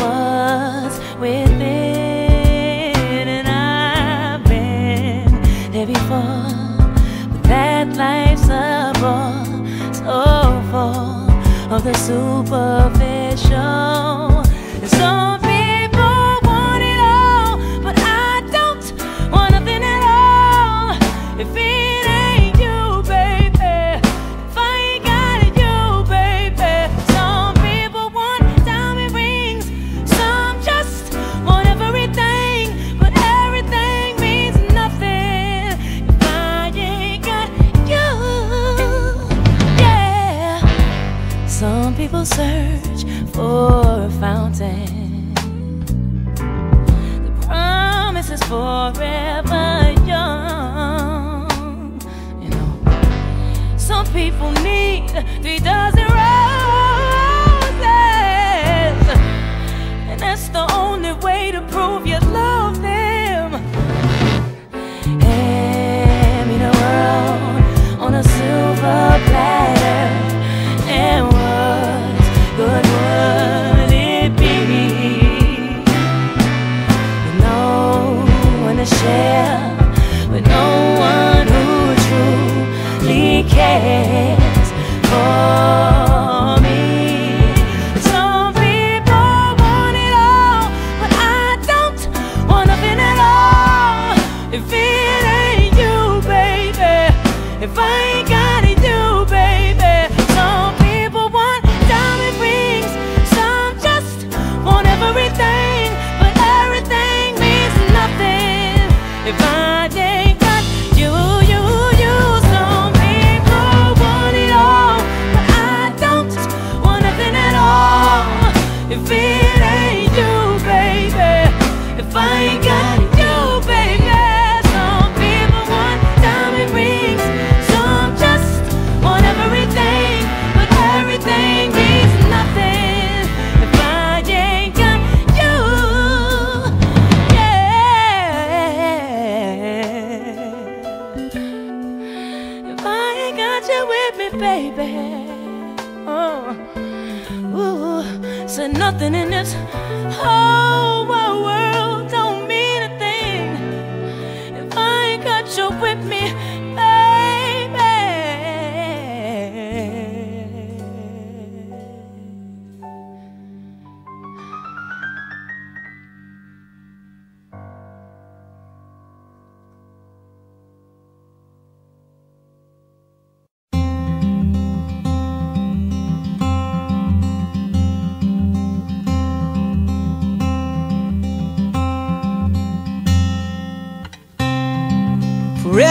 what's within. And I've been there before, but that life's a bore so full of the superficial. For a fountain.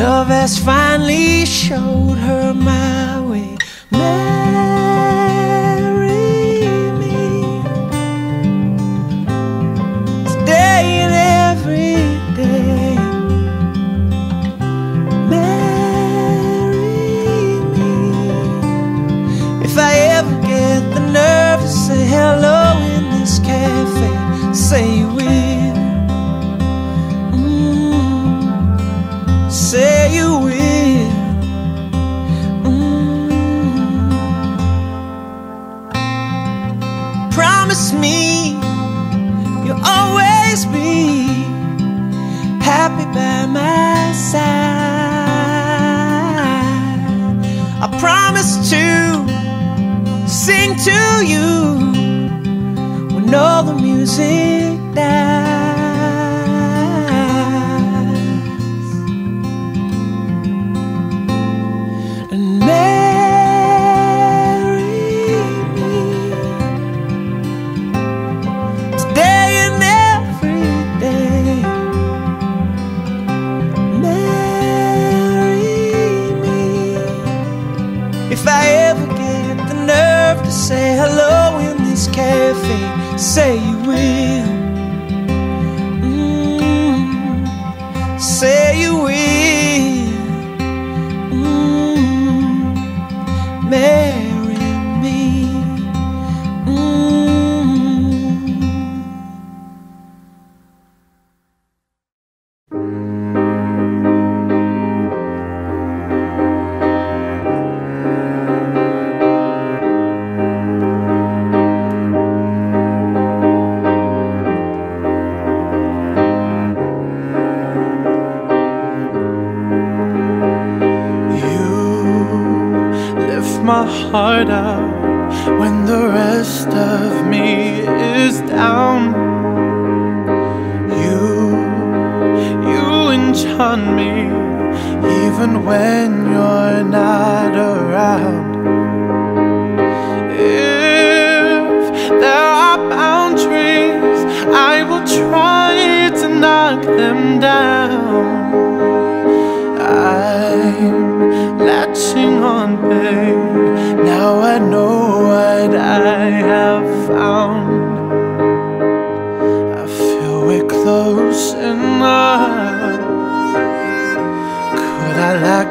Love has finally showed her my way. Marry me today and every day. Marry me if I ever get the nerve to say hello in this cafe. Say you will. you will. Mm. Promise me you'll always be happy by my side. I promise to sing to you when all the music dies.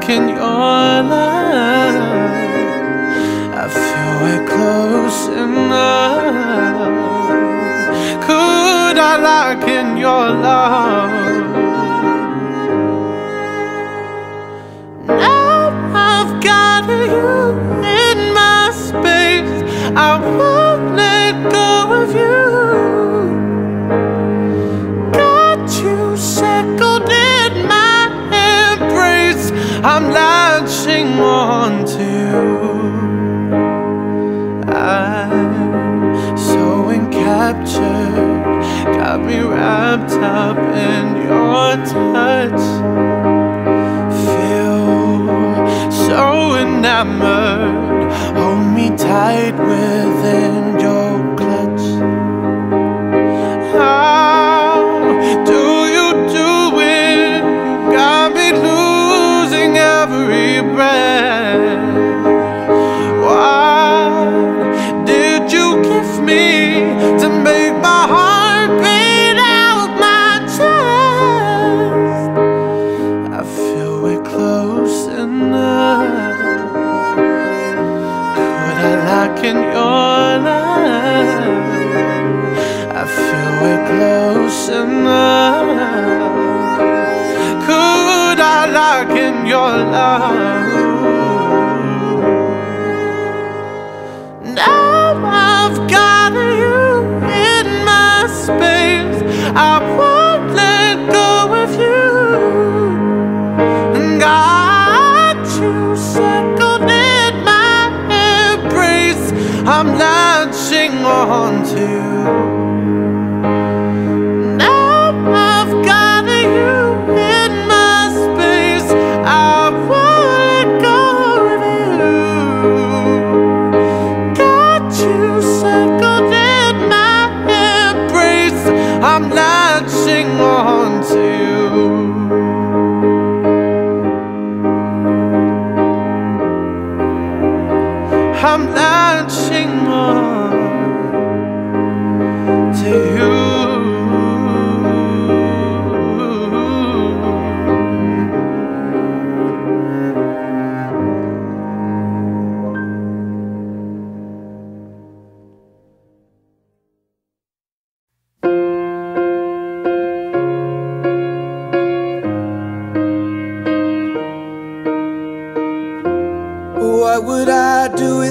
in your love I feel we're close enough. Could I lock in your love? I'm latching on to. I'm so encaptured, got me wrapped up in your touch. Feel so enamored, hold me tight.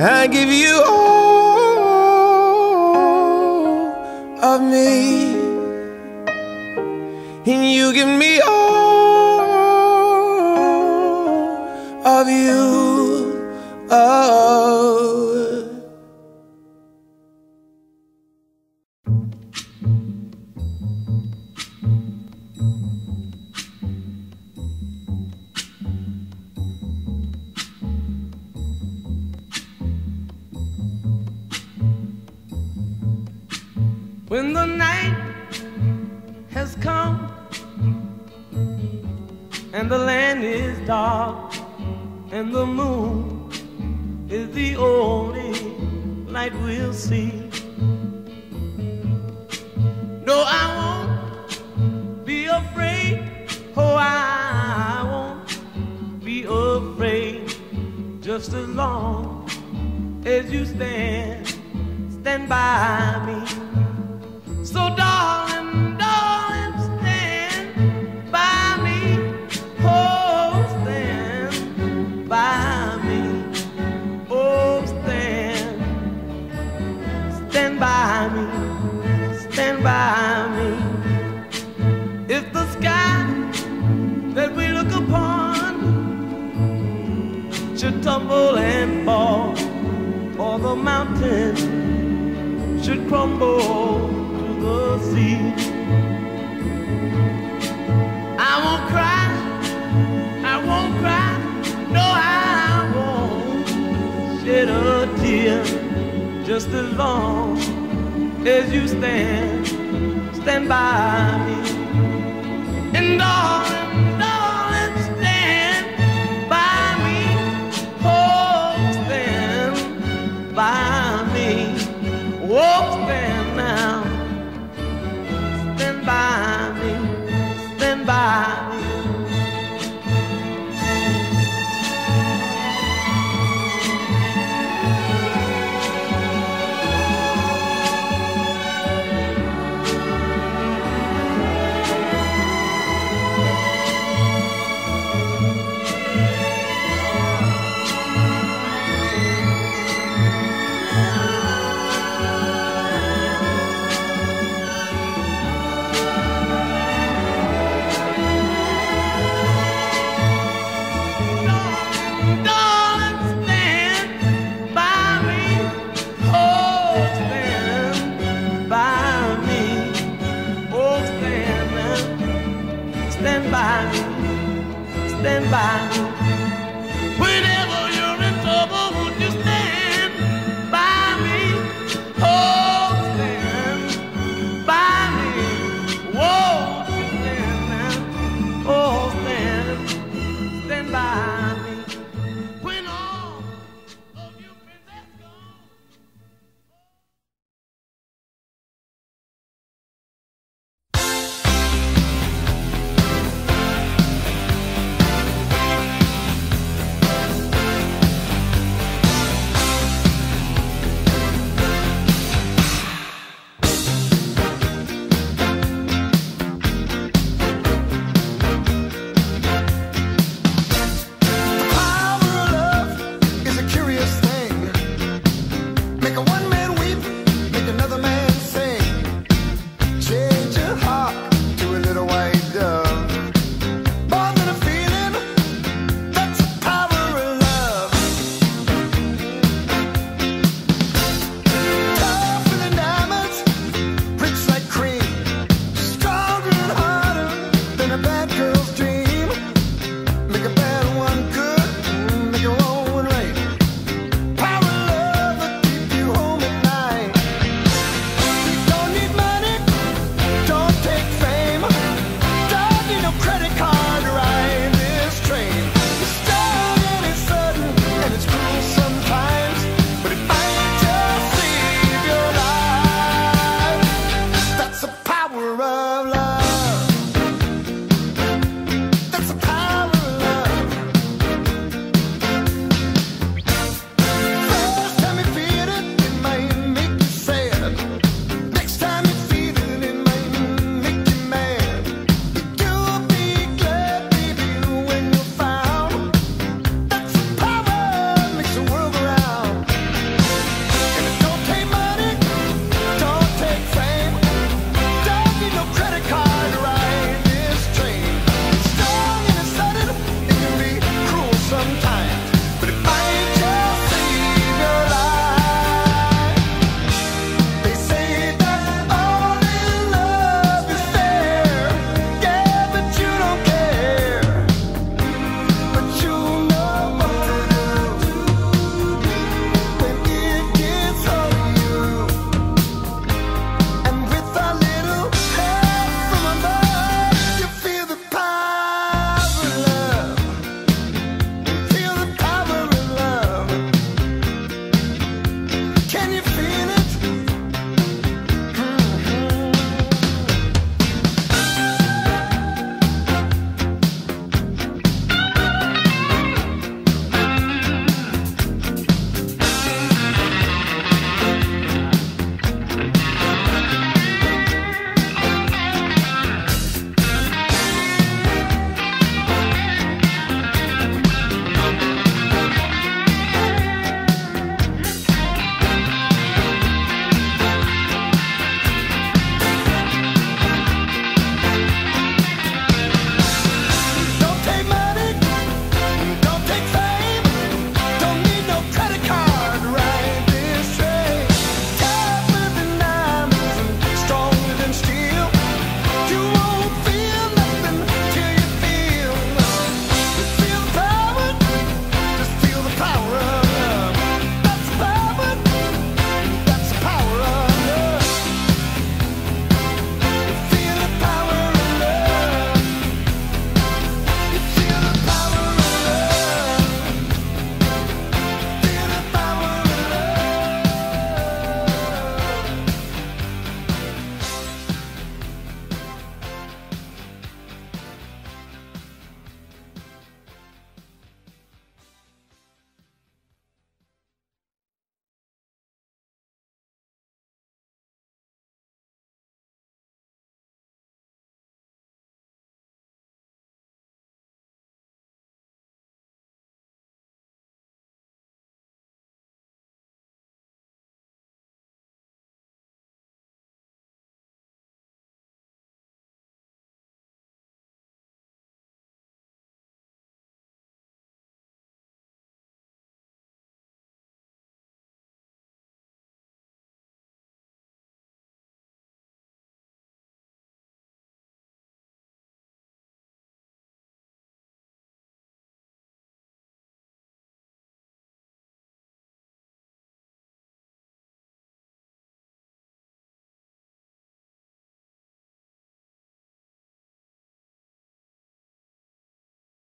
I give you all of me. And you give me all just as long as you stand, stand by me. So, darling, mountain should crumble to the sea. I won't cry, I won't cry, no, I won't shed a tear just as long as you stand, stand by me. And darling,